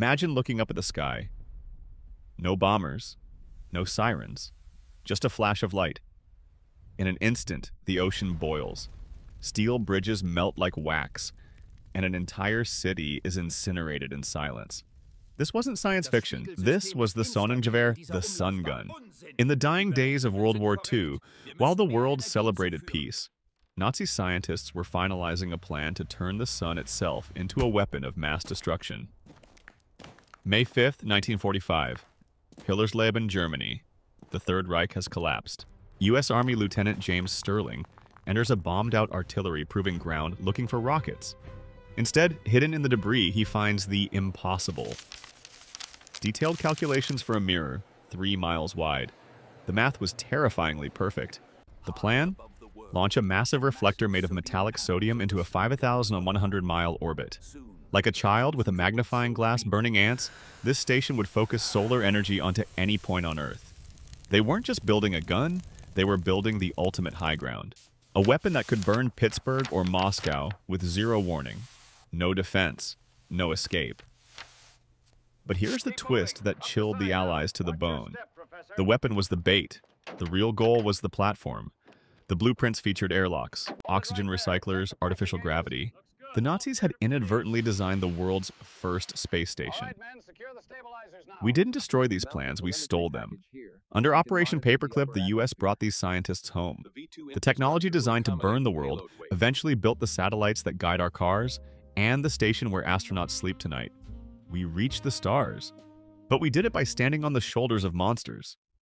Imagine looking up at the sky. No bombers, no sirens, just a flash of light. In an instant, the ocean boils. Steel bridges melt like wax, and an entire city is incinerated in silence. This wasn't science fiction. This was the Sonnengewehr, the sun gun. In the dying days of World War II, while the world celebrated peace, Nazi scientists were finalizing a plan to turn the sun itself into a weapon of mass destruction. May 5, 1945. Hillersleben, Germany. The Third Reich has collapsed. U.S. Army Lieutenant James Sterling enters a bombed-out artillery proving ground looking for rockets. Instead, hidden in the debris, he finds the impossible. Detailed calculations for a mirror, three miles wide. The math was terrifyingly perfect. The plan? Launch a massive reflector made of metallic sodium into a 5,100 mile orbit. Like a child with a magnifying glass burning ants, this station would focus solar energy onto any point on Earth. They weren't just building a gun, they were building the ultimate high ground. A weapon that could burn Pittsburgh or Moscow with zero warning. No defense, no escape. But here's the twist that chilled the Allies to the bone. The weapon was the bait. The real goal was the platform. The blueprints featured airlocks, oxygen recyclers, artificial gravity. The Nazis had inadvertently designed the world's first space station. We didn't destroy these plans, we stole them. Under Operation Paperclip, the US brought these scientists home. The technology designed to burn the world eventually built the satellites that guide our cars and the station where astronauts sleep tonight. We reached the stars. But we did it by standing on the shoulders of monsters.